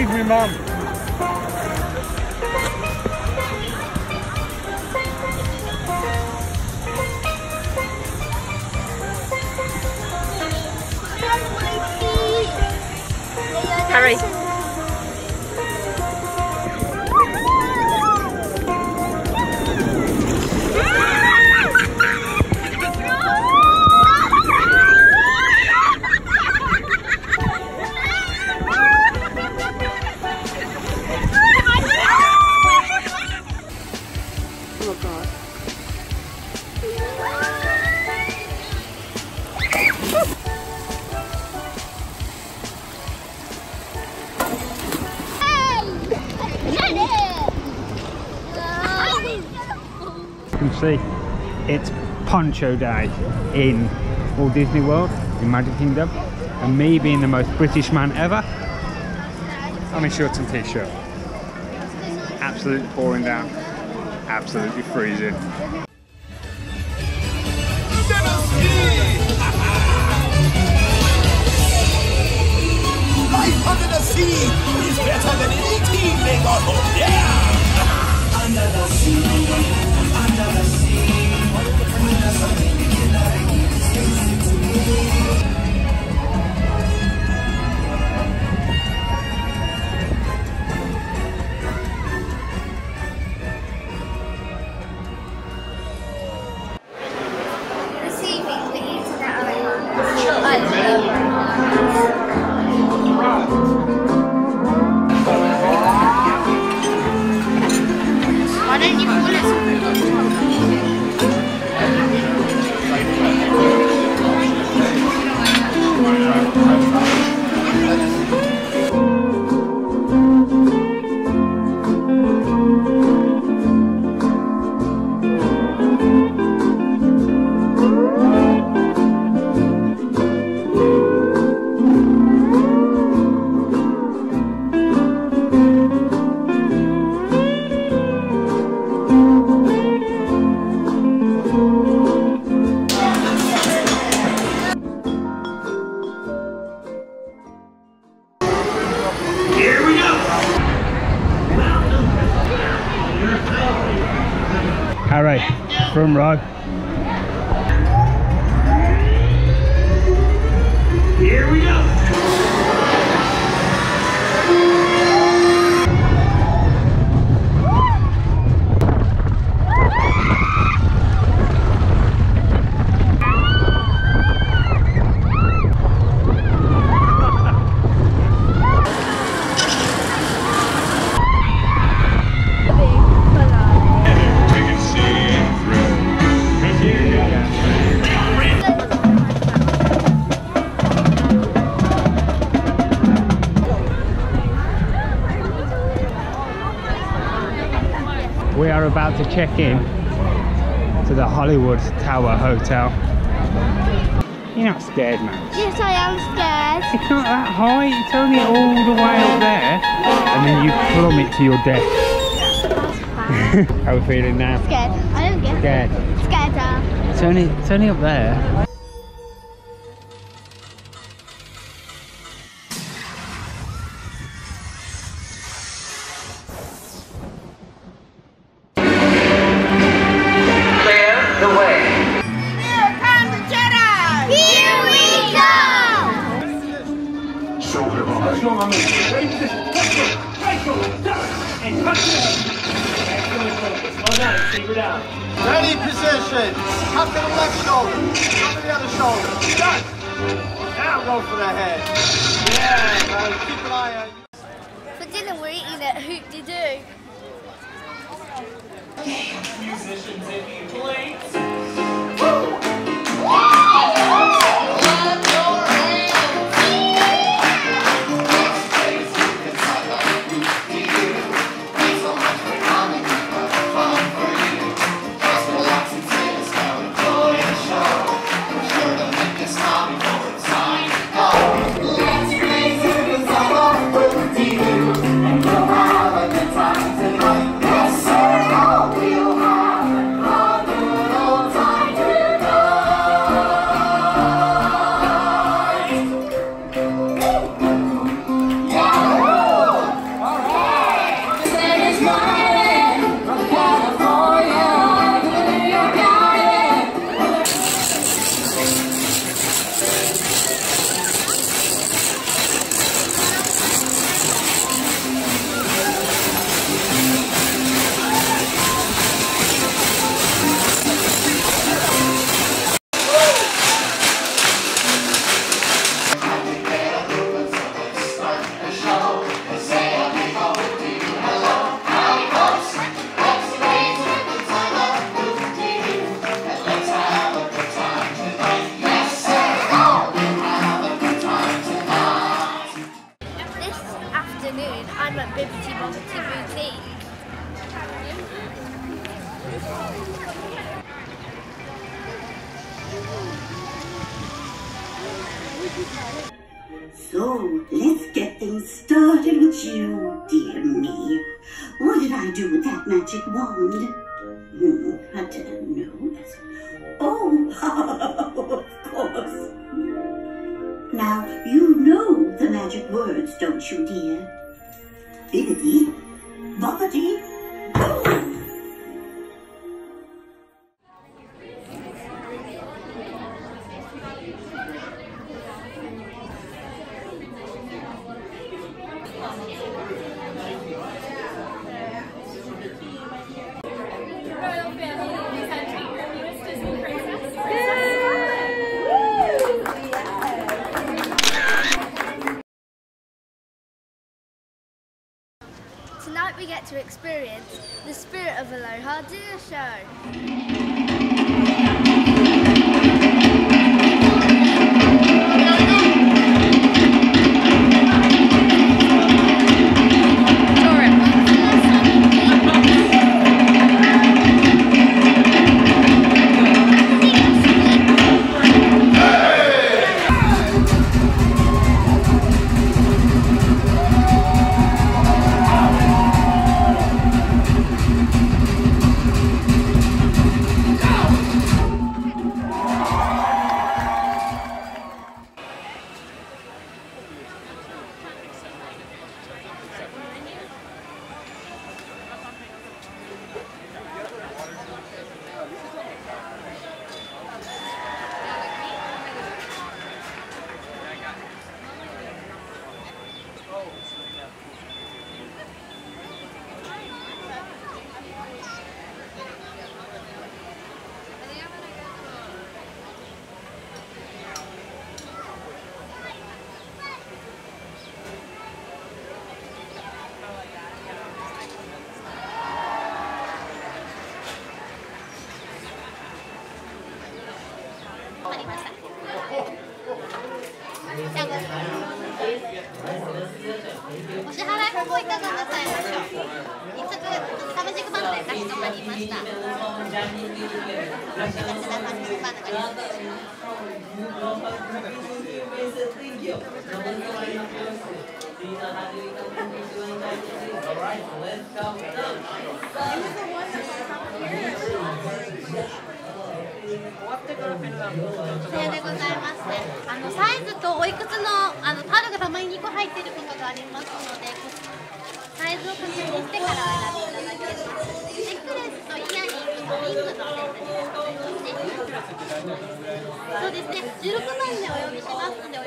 gave me mum. Harry. It's Poncho Day in Walt Disney World in Magic Kingdom, and me being the most British man ever, I'm in shorts and t-shirt. Absolutely pouring down, absolutely freezing. Front row. Here we go. We are about to check in to the Hollywood Tower Hotel. You're not scared, man. Yes, I am scared. It's not that high, it's only all the way up there, and then you plummet to your death. How are we feeling now? Scared. I don't get Scared. Scared. It's only, it's only up there. Shoulder. To the. Now go for the head. Yeah, guys. Keep an eye For dinner, we're eating at Hoop Dee Doo. Musicians, if you please. So let's get things started with you, dear me. What did I do with that magic wand? Hmm, I didn't know. Oh, of course. Now, you know the magic words, don't you, dear? Bibbidi, Tonight we get to experience the Spirit of Aloha dinner show. さようでございますあのサイズとおいくつのあのパールがたまに2個入っていることがありますのでサイズを確認してからお選びいただけますネックレスとイヤリングとリングのセットになってますそうですね16番でお呼びしますので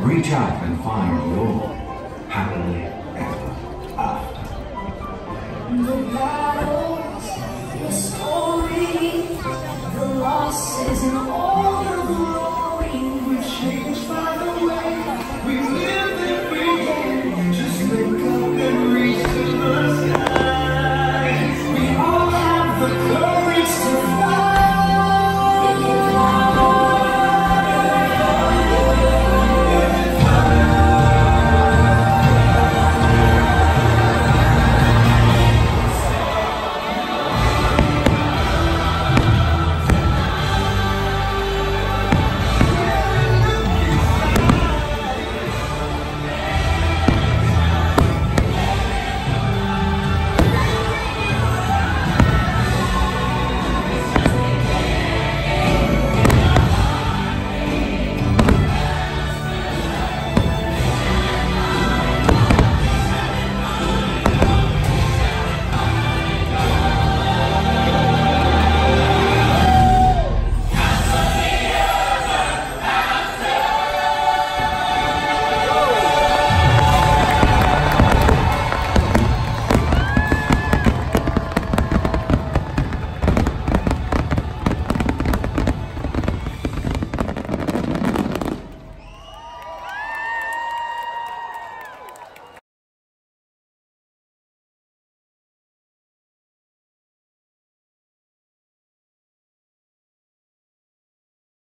Reach out and find your happily ever after. The battles, the stories, the losses, and all